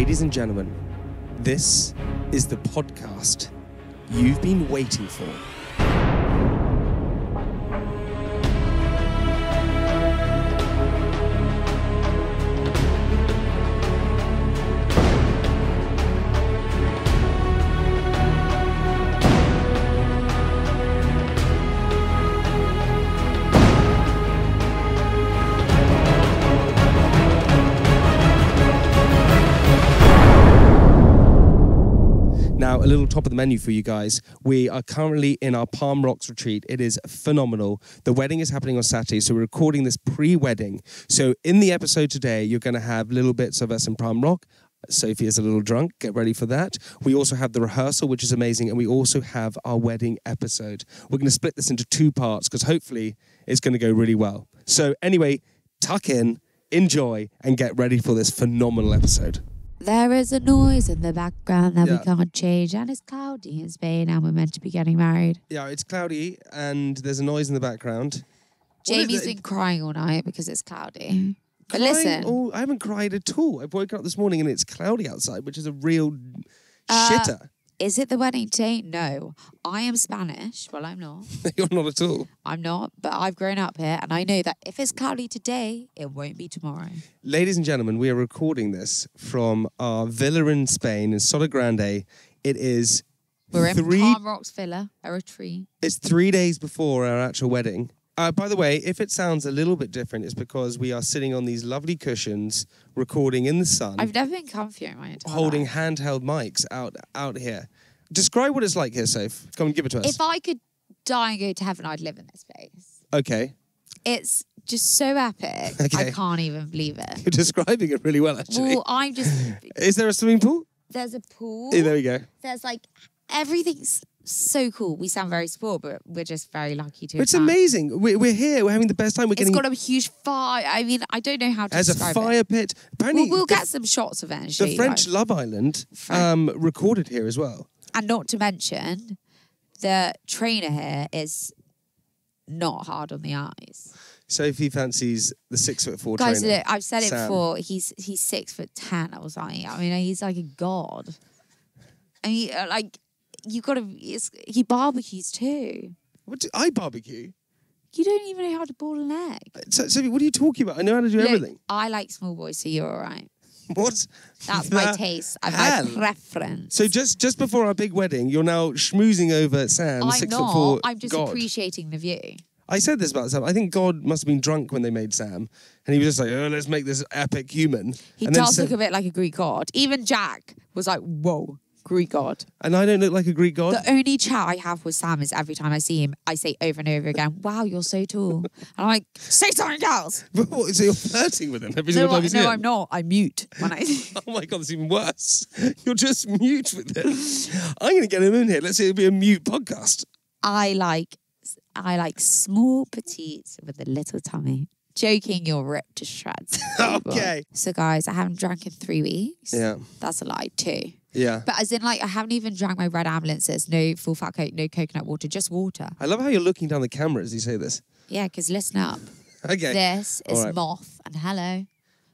Ladies and gentlemen, this is the podcast you've been waiting for. Little top of the menu for you guys. We are currently in our Palm Rocks retreat. It is phenomenal. The wedding is happening on Saturday, so we're recording this pre wedding. So, in the episode today, you're going to have little bits of us in Palm Rock. Sophie is a little drunk. Get ready for that. We also have the rehearsal, which is amazing. And we also have our wedding episode. We're going to split this into two parts because hopefully it's going to go really well. So, anyway, tuck in, enjoy, and get ready for this phenomenal episode. There is a noise in the background that Yeah. we can't change, and it's cloudy in Spain, and we're meant to be getting married. Yeah, it's cloudy and there's a noise in the background. Jamie's been crying all night because it's cloudy. But Crying? listen, Oh, I haven't cried at all. I've woken up this morning and it's cloudy outside, which is a real Uh, shitter. Is it the wedding day? No. I am Spanish. Well, I'm not. You're not at all. I'm not, but I've grown up here, and I know that if it's cloudy today, it won't be tomorrow. Ladies and gentlemen, we are recording this from our villa in Spain in Sotogrande. It is We're in three. Palm Rocks Villa, a retreat. It's three days before our actual wedding. Uh, by the way, if it sounds a little bit different, it's because we are sitting on these lovely cushions, recording in the sun, I've never been comfier in my entire holding life. handheld mics out out here. Describe what it's like here, Safe. Come and give it to us. If I could die and go to heaven, I'd live in this place. okay. It's just so epic. Okay. I can't even believe it. You're describing it really well, actually. Well, I'm just Is there a swimming pool? there's a pool. Yeah, there we go. There's like everything's so cool. We sound very spoiled, but we're just very lucky to. have It's found- amazing. We're, we're here. We're having the best time. We're It's getting got a huge fire. I mean, I don't know how to as a describe fire it. pit. Apparently, We'll, we'll the, get some shots eventually. the French guys. Love Island um, recorded here as well. and not to mention, the trainer here is not hard on the eyes. Sophie fancies the six foot four Guys, trainer. look, I've said it Sam. before. He's he's six foot ten. I was like, I mean, he's like a god. And he, uh, like, you got to. He barbecues too. What do, I barbecue. You don't even know how to boil an egg. Uh, so, Sophie, what are you talking about? I know how to do Look, everything. I like small boys, so you're all right. What? That's my taste and hell? my preference. So just just before our big wedding, you're now schmoozing over Sam, I'm six foot not. four. I'm just God. appreciating the view. I said this about Sam. I think God must have been drunk when they made Sam, and he was just like, "Oh, let's make this epic human." He and then does Sam- look a bit like a Greek god. Even Jack was like, "Whoa, Greek god." and I don't look like a Greek god. The only chat I have with Sam is every time I see him, I say over and over again, "Wow, you're so tall." And I'm like, "Say something else." But what, so you're flirting with him every No, single I- time you see no, him? I'm not. I mute when I. Oh my god, that's even worse. You're just mute with him. I'm going to get him in here. Let's say it'll be a mute podcast. I like, I like small petites with a little tummy. Joking, you're ripped to shreds. Okay. So, guys, I haven't drank in three weeks. Yeah, That's a lie, too. yeah. But as in, like, I haven't even drank my red ambulances. No full fat coke, no coconut water, just water. I love how you're looking down the camera as you say this. Yeah, because listen up. Okay. This is right. moth and hello.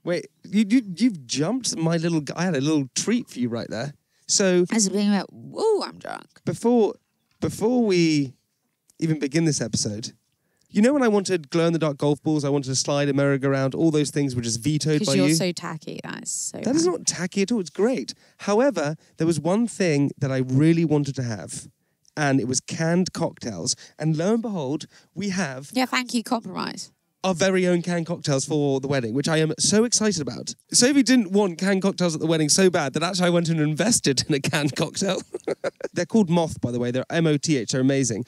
Wait, you, you you've jumped my little. I had a little treat for you right there. So As a being like, whoa, I'm drunk. before before we even begin this episode, you know when I wanted glow in the dark golf balls, I wanted to slide a merry-go-round, all those things were just vetoed by Because you're you. so tacky. That is so. That is bad. not tacky at all. It's great. However, there was one thing that I really wanted to have, and it was canned cocktails. And lo and behold, we have Yeah, thank you. Compromise. our very own canned cocktails for the wedding, which I am so excited about. Sophie didn't want canned cocktails at the wedding so bad that actually I went and invested in a canned cocktail. They're called Moth, by the way. They're M O T H. They're amazing.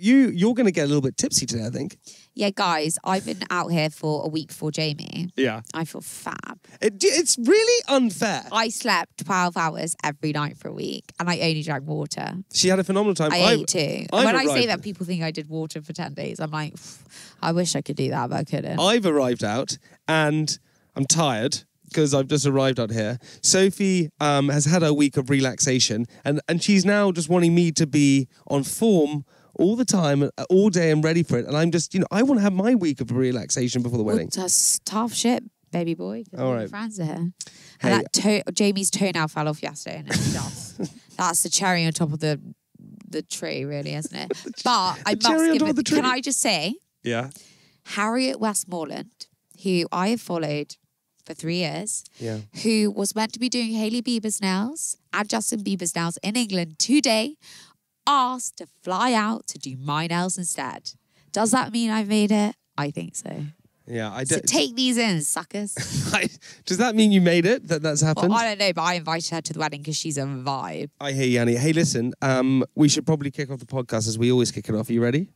You you're going to get a little bit tipsy today, I think. Yeah, guys, I've been out here for a week before Jamie. Yeah. I feel fab. It, it's really unfair. I slept 12 hours every night for a week and I only drank water. She had a phenomenal time. I, ate too. I've when I say that, people think I did water for 10 days. I'm like, I wish I could do that, but I couldn't. I've arrived out and I'm tired because I've just arrived out here. Sophie um, has had a week of relaxation and, and she's now just wanting me to be on form all the time, uh, all day and ready for it. And I'm just, you know, I want to have my week of relaxation before the Well, wedding. That's tough shit, baby boy. All right, all my friends are here. Hey. And that to- Jamie's toenail fell off yesterday, and it's just that's the cherry on top of the the tree, really, isn't it? But I must cherry on give top it. of the Can. I just say, Yeah. Harriet Westmoreland, who I have followed for three years, Yeah. who was meant to be doing Hailey Bieber's nails and Justin Bieber's nails in England today, asked to fly out to do my nails instead. Does that mean I've made it? I think so. Yeah. I So don't. take these in, suckers. Does that mean you made it? That that's happened? Well, I don't know, but I invited her to the wedding because she's a vibe. I hear you, Annie. Hey, listen. Um, we should probably kick off the podcast as we always kick it off. Are you ready?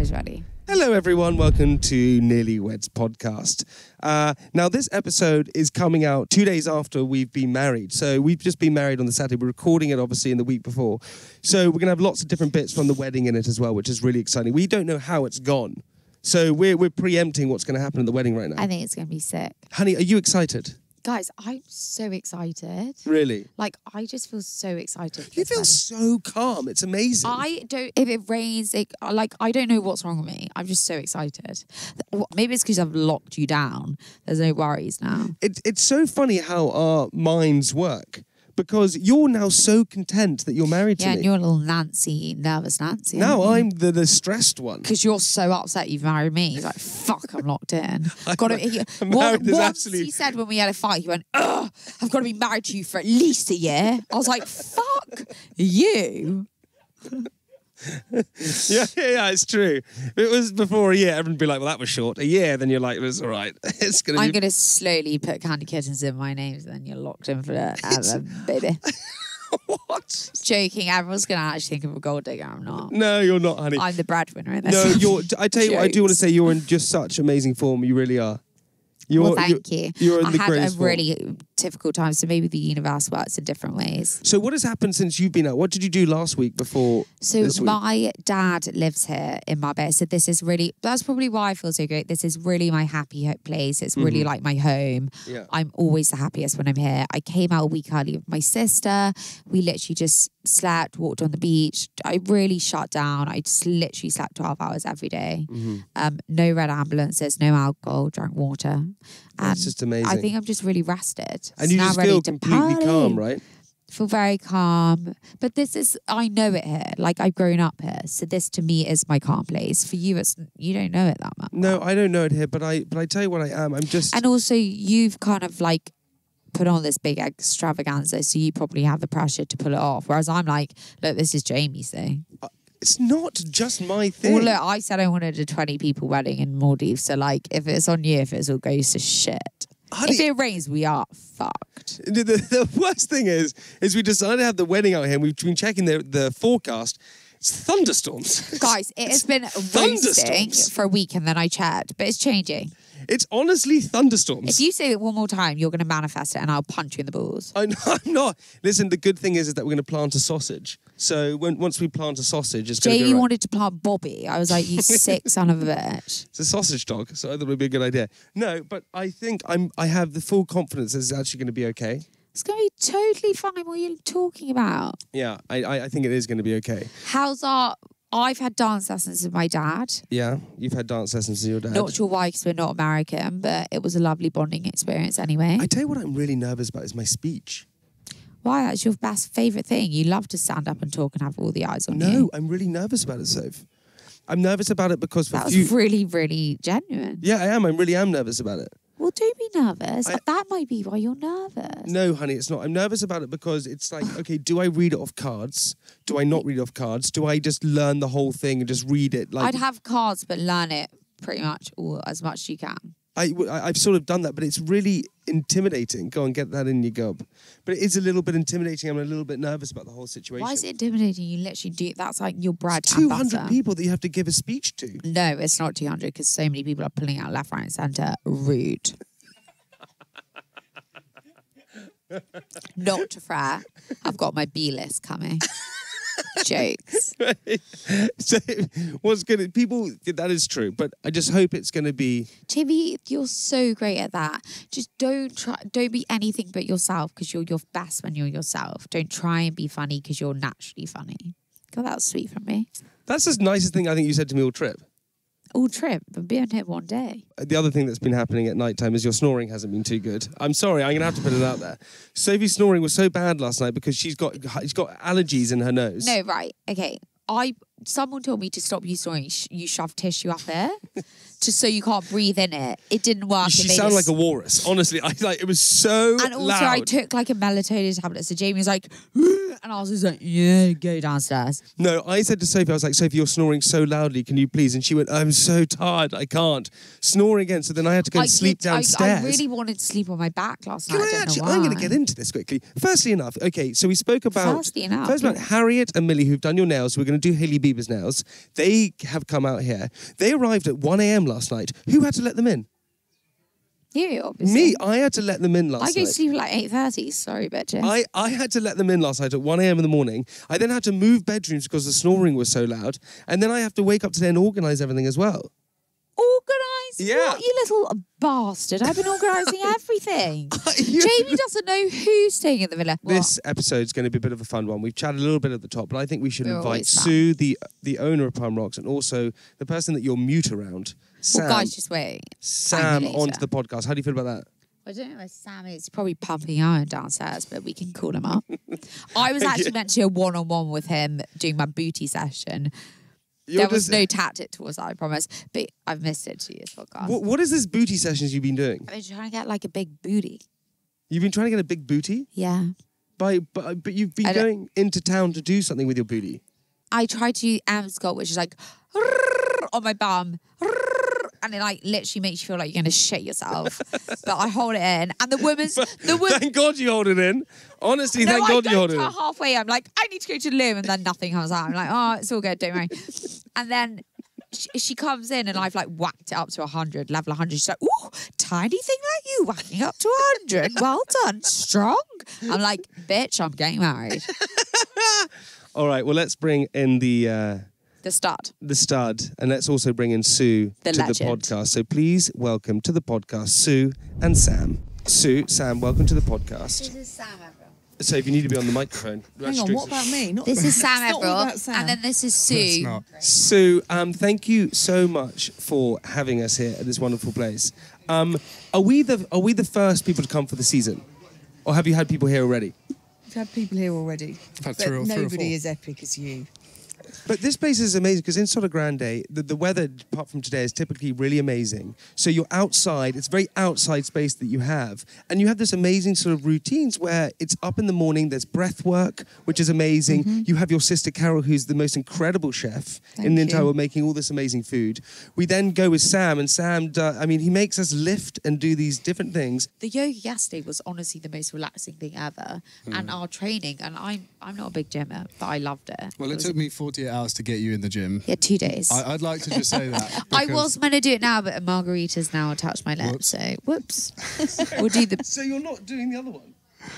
Always ready. Hello, everyone. Welcome to Nearly Weds podcast. Uh, now, this episode is coming out two days after we've been married. So we've just been married on the Saturday. We're recording it obviously in the week before. So we're gonna have lots of different bits from the wedding in it as well, which is really exciting. We don't know how it's gone, so we're we're preempting what's going to happen at the wedding right now. I think it's going to be sick. Honey, are you excited? Guys, I'm so excited. Really? Like, I just feel so excited. for You this feel wedding. so calm. It's amazing. I don't. If it rains, it, uh, like I don't know what's wrong with me. I'm just so excited. Well, Maybe it's because I've locked you down. There's no worries now. it, it's so funny how our minds work because you're now so content that you're married to Yeah, me. and you're a little Nancy, nervous Nancy. now I'm the, the stressed one. because you're so upset you've married me. He's like, "Fuck, I'm locked in." Got to. He, I'm what- married, once absolute- he said when we had a fight, he went, "Ugh, I've got to be married to you for at least a year." I was like, "Fuck you." Yeah, yeah, yeah, it's true. If it was before a year, everyone would be like, well, that was short. A year, then you're like, it was all right. It's to I'm be. going to slowly put candy kittens in my names, and then you're locked in for ever, baby. what? Joking. Everyone's going to actually think of a gold digger. I'm not. No, you're not, honey. I'm the breadwinner in this. no, you're. I tell you what, I do want to say you're in just such amazing form. You really are. You're, well, thank you're, you. You're in I the had a form. really difficult time, so maybe the universe works in different ways. So, what has happened since you've been out? What did you do last week before So this week? my dad lives here in Marbella. So this is really that's probably why I feel so great. This is really my happy place. It's really like my home. Mm-hmm. Yeah. I'm always the happiest when I'm here. I came out a week early with my sister. We literally just slept, walked on the beach. I really shut down. I just literally slept 12 hours every day. Mm-hmm. Um, no red ambulances, no alcohol, drank water. And That's um, just amazing. I think I'm just really rested. and you now just ready feel to completely party calm, right? feel very calm. But this is I know it here. Like I've grown up here. So this to me is my calm place. For you it's you don't know it that much. No, I don't know it here, but I but I tell you what I am. I'm just And also you've kind of like put on this big extravaganza, so you probably have the pressure to pull it off. Whereas I'm like, look, this is Jamie's thing. It's not just my thing. Well, look, I said I wanted a 20 people wedding in Maldives. So, like, if it's on you, if it all goes to shit, Honey- if it rains, we are fucked. The, the, worst thing is, is we decided to have the wedding out here. and We've been checking the the forecast. It's thunderstorms, Guys, it has been roasting for a week and then I checked, but it's changing. It's honestly thunderstorms. If you say it one more time, you're going to manifest it and I'll punch you in the balls. I, I'm not. Listen, the good thing is, is that we're going to plant a sausage. So when once we plant a sausage, it's going to Jamie be right. wanted to plant Bobby. I was like, you sick son of a bitch. It's a sausage dog, so I thought it would be a good idea. No, but I think I'm. I have the full confidence that it's actually going to be okay. It's going to be totally fine. What are you talking about? Yeah, I, I, I think it is going to be okay. How's our. I've had dance lessons with my dad. Yeah, you've had dance lessons with your dad. Not sure why, because we're not American, but it was a lovely bonding experience anyway. I tell you what, I'm really nervous about is my speech. why? That's your best favourite thing. You love to stand up and talk and have all the eyes on you. No. I'm really nervous about it, Soph. I'm nervous about it because for That a few. was really, really genuine. yeah, I am. I really am nervous about it. Well, don't be nervous. I- that might be why you're nervous. No, honey, it's not. I'm nervous about it because it's like, okay, do I read it off cards? Do I not read it off cards? Do I just learn the whole thing and just read it? Like I'd have cards, but learn it pretty much all as much as you can. I, I, have sort of done that, but it's really intimidating. Go and get that in your gob. But it is a little bit intimidating. I'm a little bit nervous about the whole situation. Why is it intimidating? You literally do. That's like your bread and Two hundred people that you have to give a speech to. No, it's not 200 because so many people are pulling out left, right, and centre. Rude. not to fret. I've got my B list coming. Jokes. so what's gonna people? That is true, but I just hope it's going to be. Timmy, you're so great at that. Just don't try. Don't be anything but yourself because you're your best when you're yourself. Don't try and be funny because you're naturally funny. God, that was sweet from me. That's the nicest thing I think you said to me all trip. All trip and be on here one day. Uh, the other thing that's been happening at night time is your snoring hasn't been too good. I'm sorry, I'm gonna have to put it out there. Sophie's snoring was so bad last night because she's got she's got allergies in her nose. No, right. Okay. I someone told me to stop you snoring. sh- You shove tissue up there, just so you can't breathe in it. It didn't work. She sounded like a walrus. Honestly, I like it was so And also, loud. I took like a melatonin tablet. So Jamie was like, and I was just like, yeah, go downstairs. No, I said to Sophie, I was like, Sophie, you're snoring so loudly. Can you please? And she went, I'm so tired. I can't snore again. So then I had to go I and sleep did- I- downstairs. I, really wanted to sleep on my back last Can night. I I don't actually? know why. I'm going to get into this quickly. Firstly enough, okay. So we spoke about Firstly enough, first about yeah. Harriet and Millie who've done your nails. We're going to do Hailey Bieber's nails. They have come out here. They arrived at 1 a.m. last night. Who had to let them in? You obviously. Me. I had to let them in last night. I go to sleep at like eight thirty. Sorry, bitches. I, I had to let them in last night at 1 a.m. in the morning. I then had to move bedrooms because the snoring was so loud. And then I have to wake up today and organise everything as well. Organise? Yeah. What, you little bastard? I've been organising everything. Jamie doesn't know who's staying at the villa. What? This episode's going to be a bit of a fun one. We've chatted a little bit at the top, but I think we should We're invite always fun. Sue, the the owner of Palm Rocks, and also the person that you're mute around, Sam. Well, guys, just wait. Sam onto the podcast. How do you feel about that? I don't know where Sam is. He's probably pumping iron downstairs, but we can call him up. I was actually meant to do a one on one with him doing my booty session. You're there was just- no tactic towards that, I promise. But I've missed it to this podcast. What, what is this booty sessions you've been doing? I've been trying to get like a big booty. You've been trying to get a big booty, Yeah. by but, but you've been I don't- going into town to do something with your booty. I tried to do Emsculpt, which is like on my bum. And it like literally makes you feel like you're gonna shit yourself. but I hold it in. And the woman's the woman Thank God you hold it in. Honestly, No, thank I God go you hold to it in. halfway. I'm like, I need to go to the loo, and then nothing comes out. I'm like, oh, it's all good, don't worry. And then she, she comes in, and I've like whacked it up to 100, level 100. She's like, ooh, tiny thing like you, whacking up to 100. Well done, strong. I'm like, bitch, I'm getting married. All right, well, let's bring in the uh, The stud. the stud, and let's also bring in Sue The to legend. the podcast. So please welcome to the podcast Sue and Sam. Sue, Sam, welcome to the podcast. This is Sam Everett. So if you need to be on the microphone, Hang on, what about me? Not This is Sam It's Everett. And then this is It's Sue. not. Sue, um, thank you so much for having us here at this wonderful place. Um, are we the are we the first people to come for the season, or have you had people here already? We've had people here already. had but three or- three or nobody four. as epic as you. But this place is amazing because in Sotogrande, the, the weather, apart from today, is typically really amazing. So you're outside, it's very outside space that you have. And you have this amazing sort of routines where it's up in the morning, there's breath work, which is amazing. You have your sister Carol, who's the most incredible chef in Mm-hmm. The entire you. world, making all this amazing food. We then go with Sam, and Sam, do, I mean, he makes us lift and do these different things. The yoga yesterday was honestly the most relaxing thing ever. Hmm. And our training, and I'm I'm not a big gymmer, but I loved it. Well, it was took me 48 hours to get you in the gym. Yeah, two days. I, I'd like to just say that. I was meant to do it now, but a margarita's now touched my lips. Whoops. So whoops. we'll do the. So you're not doing the other one?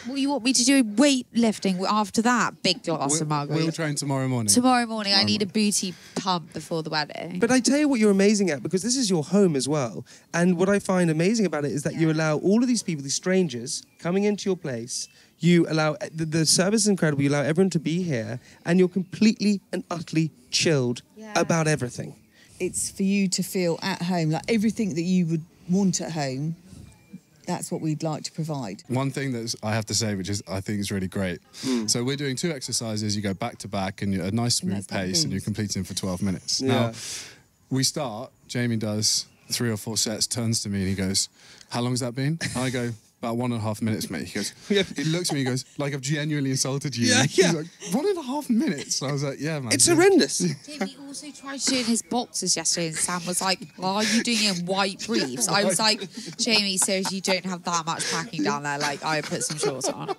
Well, you want me to do weightlifting after that? Big glass We'll, of margarita. we'll train tomorrow morning. Tomorrow morning, I need a booty pump before the wedding. But I tell you what you're amazing at because this is your home as well. And what I find amazing about it is that you allow all of these people, these strangers, coming into your place. You allow the, the service is incredible. You allow everyone to be here, and you're completely and utterly chilled Yeah. about everything. It's for you to feel at home, like everything that you would want at home. That's what we'd like to provide. One thing that I have to say, which is I think is really great. Hmm. So we're doing two exercises. You go back to back, and you're a nice smooth that's pace, and you're completing for 12 minutes. Yeah. Now, we start. Jamie does three or four sets. Turns to me and he goes, "How long's that been?" I go. About one and a half minutes, mate. He goes. Yeah. He looks at me. He goes, "Like I've genuinely insulted you." Yeah, He's yeah. like, "One and a half minutes." And I was like, "Yeah, man." It's Yeah. horrendous. Jamie also tried to do in his boxers yesterday, and Sam was like, "Why are you doing it in white briefs?" I was like, "Jamie, seriously, you don't have that much packing down there. Like, I put some shorts on."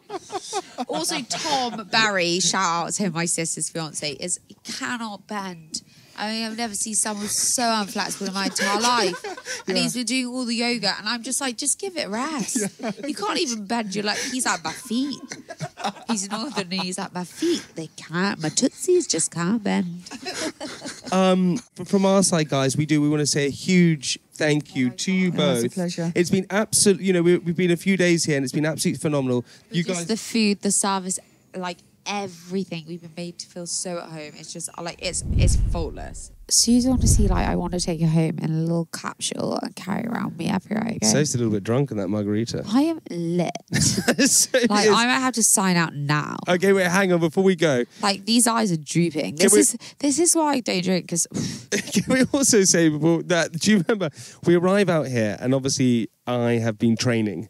Also, Tom Barry, shout out to him, my sister's fiance, is he cannot bend. I mean, I've never seen someone so unflexible in my entire life. And he's been doing all the yoga, and I'm just like, just give it a rest. You can't even bend your like, He's at my feet. He's northern and he's at my feet. They can't. My tootsies just can't bend. Um, from our side, guys, we do. We want to say a huge thank you to you Oh, both. it's a pleasure. It's been absolute. You know, we, we've been a few days here, and it's been absolutely phenomenal. You just guys, the food, the service, like everything. We've been made to feel so at home. It's just like it's it's faultless. Sue's honestly like I want to take her home in a little capsule and carry around me everywhere I go. Soph's a little bit drunk in that margarita. I am lit. Like I might have to sign out now. Okay, wait, hang on before we go. Like these eyes are drooping. This we- is this is why I don't drink because Can we also say before that? Do you remember we arrive out here, and obviously I have been training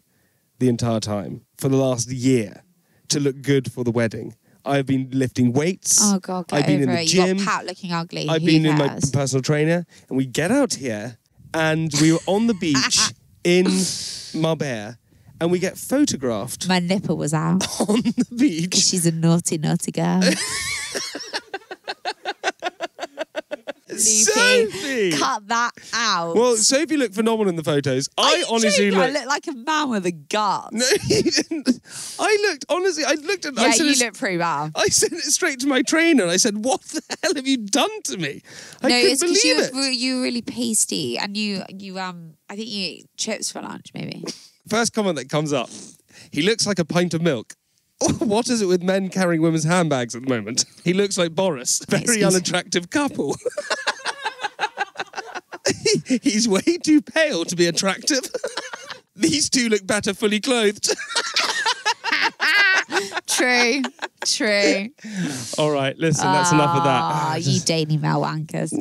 the entire time for the last year to look good for the wedding. I've been lifting weights. oh god, get I've been over in the it. gym. You got Pat looking ugly. I've Who been in my cares? personal trainer, and we get out here, and we were on the beach in Marbella, and we get photographed My nipple was out. on the beach. She's a naughty, naughty girl. Sophie. Cut that out. Well, Sophie looked phenomenal in the photos. I honestly joking? I looked. look like a man with a gut. No, you didn't. I looked honestly. I looked at. I yeah, said you look pretty bad. I sent it straight to my trainer and I said, What the hell have you done to me? I no, couldn't it's believe you, it. were- you were really pasty and you you um I think you ate chips for lunch maybe. First comment that comes up he looks like a pint of milk. What is it with men carrying women's handbags at the moment? He looks like Boris. Very Excuse unattractive couple. He's way too pale to be attractive. These two look better fully clothed. True, true. All right, listen, that's enough of Ah, that. you Daily Mail wankers.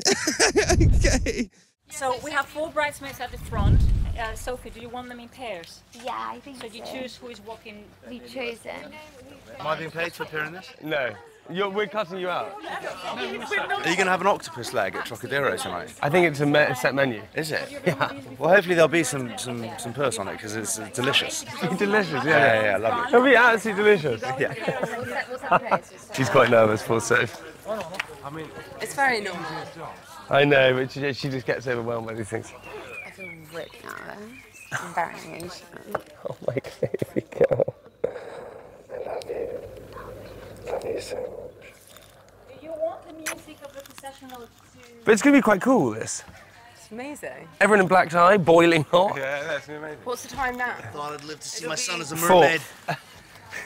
okay. So we have four bridesmaids at the front. Uh, Sophie, do you want them in pairs? Yeah, I think So you choose who is walking. We've chosen. Am I being paid to appear in this? No, You're, we're cutting you out. Are you going to have an octopus leg at Trocadero tonight? I think it's a, me- a set menu. Is it? Yeah. Well, hopefully there'll be some some some purse on it because it's uh, delicious. delicious, Yeah, yeah, yeah, lovely. It'll be absolutely delicious. Yeah. She's quite nervous, poor Soph. It's very normal. I know, but she, she just gets overwhelmed by these things. I feel really nervous. I'm very emotional. Oh my baby girl. I love you. Love you so much. Do you want the music of the processional to? But it's going to be quite cool, this. It's amazing. Everyone in black tie, boiling hot. Yeah, that's amazing. What's the time now? I thought I'd live to see my son as a Four. mermaid.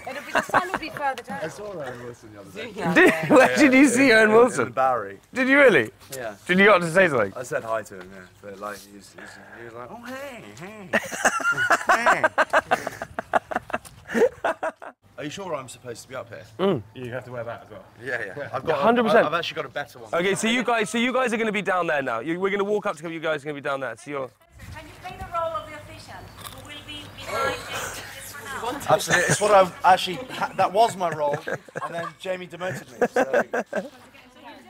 It'll be the sun will be further down. Did, where did you see Owen In Wilson? Barry. Did you really? Yeah. Did you got to say something? I said hi to him, yeah. But like, he was, he was, he was like, oh, hey, hey, hey. Hey. Are you sure I'm supposed to be up here? Mm. You have to wear that as well. Yeah, yeah. I've got 100%. I've actually got a better one. Okay, so you guys, so you guys are going to be down there now. You, we're going to walk up to you guys are going to be down there. So you're. Can you play the role of the official who will be behind this, this now? Absolutely. It's what I've actually, that was my role, and then Jamie demoted me. So.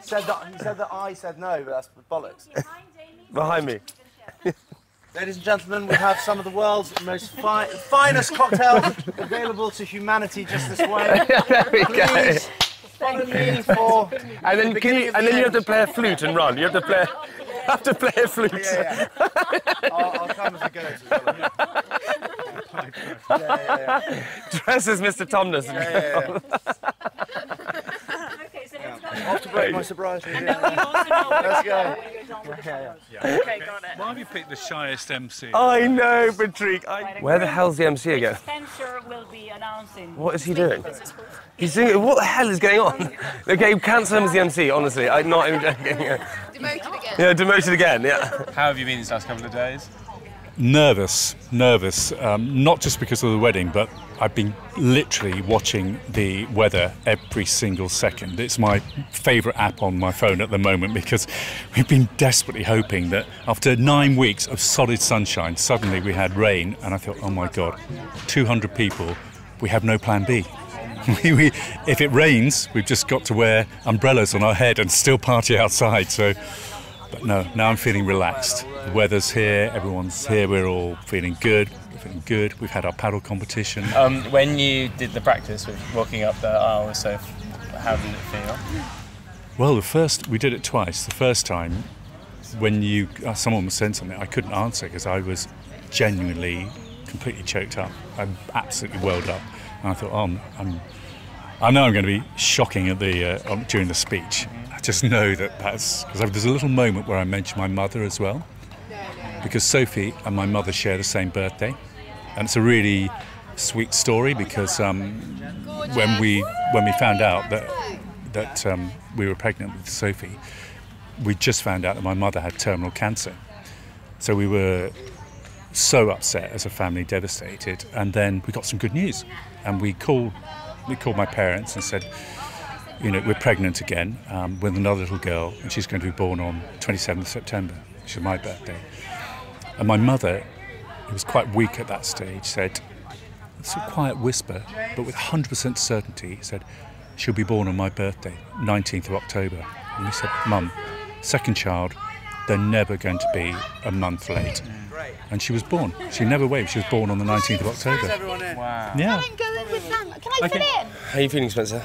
Said that, he said that I said no, but that's bollocks. Behind Jamie. Behind me. Ladies and gentlemen, we have some of the world's most fi- finest cocktails available to humanity just this way. there we go. Please follow me for. And then the can you, beginning and the then you have to play a flute and run. You have to play, have to play a flute. Yeah, yeah. I'll, I'll come as a goat as well. Yeah, yeah, yeah. Dress as Mr. Tumnus. yeah, yeah. Okay, so let's go. Off to break my sobriety. And then we also know Let's go. When you're done with the photos. Okay, got it. Why have you picked the shyest MC? I know, Patrick. I... Where the hell's the MC again? Spencer will be announcing. What is he doing? He's doing. What the hell is going on? Okay, cancel him as the MC. Honestly, I'm not even joking. Demoted again. Yeah, demoted again. Yeah. How have you been these last couple of days? Nervous, nervous. Um, not just because of the wedding, but I've been literally watching the weather every single second. It's my favourite app on my phone at the moment because we've been desperately hoping that after nine weeks of solid sunshine, suddenly we had rain, and I thought, oh my god, 200 people, we have no plan B. we, if it rains, we've just got to wear umbrellas on our head and still party outside. So, but no, now I'm feeling relaxed. The weather's here, everyone's here, we're all feeling good. We're good. We've had our padel competition. Um, when you did the practice with walking up the aisle with Soph, how did it feel? Well, the first we did it twice. The first time, when you uh, someone was saying something, I couldn't answer because I was genuinely completely choked up. I'm absolutely welled up, and I thought, oh, I'm, I'm I know I'm going to be shocking at the uh, um, during the speech. I just know that that's because there's a little moment where I mention my mother as well, because Sophie and my mother share the same birthday, and it's a really sweet story because um, when we when we found out that that um, we were pregnant with Sophie, we just found out that my mother had terminal cancer. So we were so upset as a family, devastated. And then we got some good news, and we called we called my parents and said, you know, we're pregnant again um, with another little girl, and she's going to be born on 27th September, which is my birthday. And my mother, who was quite weak at that stage, said, it's a quiet whisper, but with 100% certainty, he said, she'll be born on my birthday, 19th of October. And we said, Mum, second child, they're never going to be a month late. And she was born. She never waited. She was born on the 19th of October. Wow. Yeah. Okay. How are you feeling, Spencer?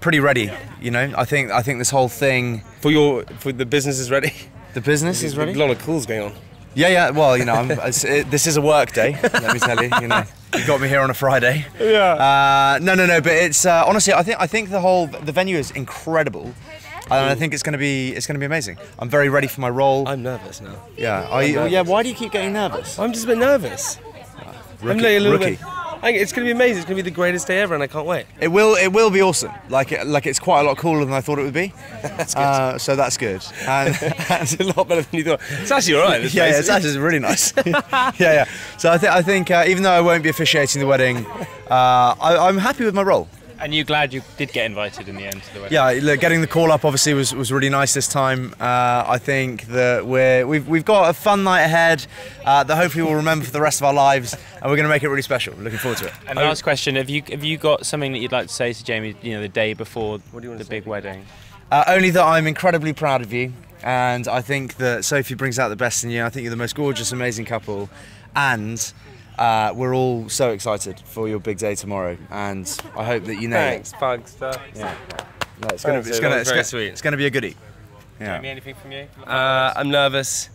Pretty ready, you know. I think I think this whole thing. For your for the business is ready. The business is ready. A lot of calls going on. Yeah, yeah. Well, you know, I'm, it, this is a work day. Let me tell you. You know, you got me here on a Friday. Yeah. Uh, no, no, no. But it's uh, honestly, I think I think the whole the venue is incredible, and I think it's going to be it's going to be amazing. I'm very ready for my role. I'm nervous now. yeah. Are you, nervous. yeah. Why do you keep getting nervous? I'm just a bit nervous. I'm like a little rookie. bit. I it's going to be amazing. It's going to be the greatest day ever, and I can't wait. It will it will be awesome. Like it, like it's quite a lot cooler than I thought it would be. That's good. Uh, so that's good. And, it's a lot better than you thought. It's actually all right. yeah, yeah, it's actually really nice. yeah, yeah. So I think I think uh, even though I won't be officiating the wedding, uh, I, I'm happy with my role. And you're glad you did get invited in the end to the wedding? Yeah, look, getting the call up obviously was, was really nice this time. Uh, I think that we're we've, we've got a fun night ahead uh, that hopefully we'll remember for the rest of our lives, and we're going to make it really special. Looking forward to it. And last question: Have you have you got something that you'd like to say to Jamie? You know, the day before the big wedding. Uh, only that I'm incredibly proud of you, and I think that Sophie brings out the best in you. I think you're the most gorgeous, amazing couple, and uh, we're all so excited for your big day tomorrow. And I hope that you know. Thanks, Pugster. Yeah. No, it's gonna, be it's that gonna, was it's gonna, sweet. it's gonna be a goodie. Yeah. Jamie, anything from you? Uh, I'm nervous.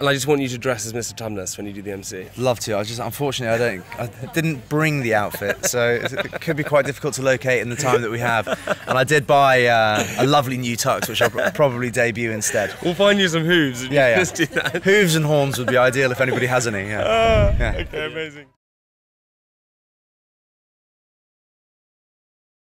And I just want you to dress as Mr. Tumnus when you do the MC. Love to. I just unfortunately I don't. I didn't bring the outfit, so it could be quite difficult to locate in the time that we have. And I did buy uh, a lovely new tux, which I'll probably debut instead. We'll find you some hooves. and Yeah, yeah. Just do that. Hooves and horns would be ideal if anybody has any. Yeah. Ah, Yeah. Okay, amazing.